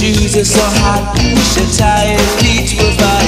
shoes are so hot, wish your tired feet were by.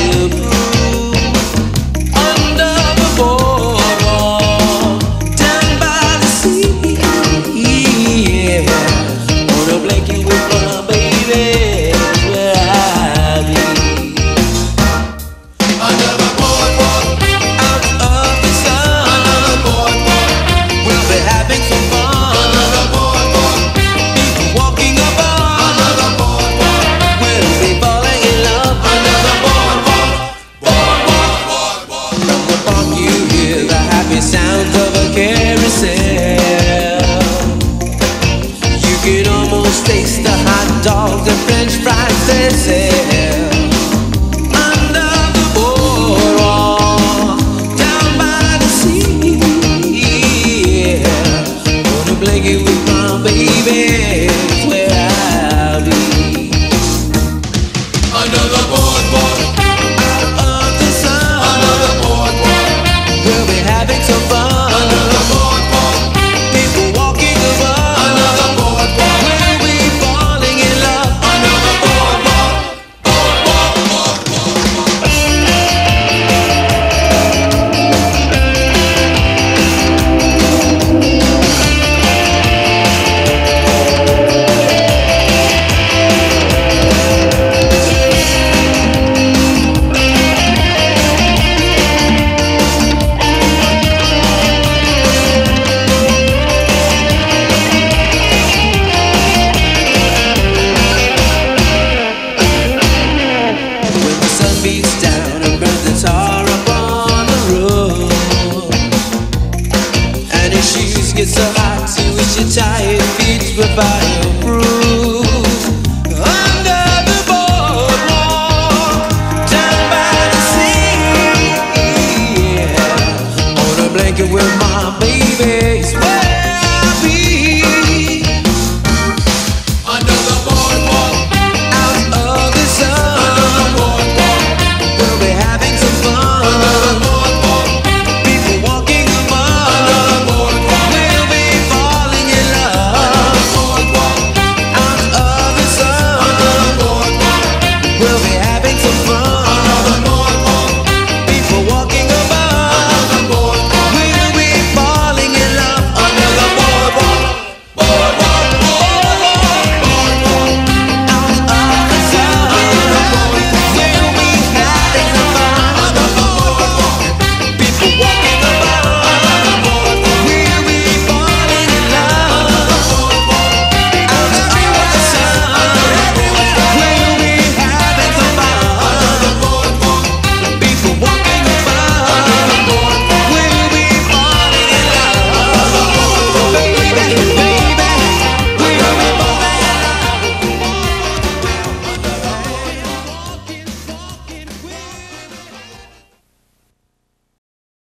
can almost taste the hot dog, the french fries they. Under the boardwalk, down by the sea. Yeah. Gonna blanket with my baby.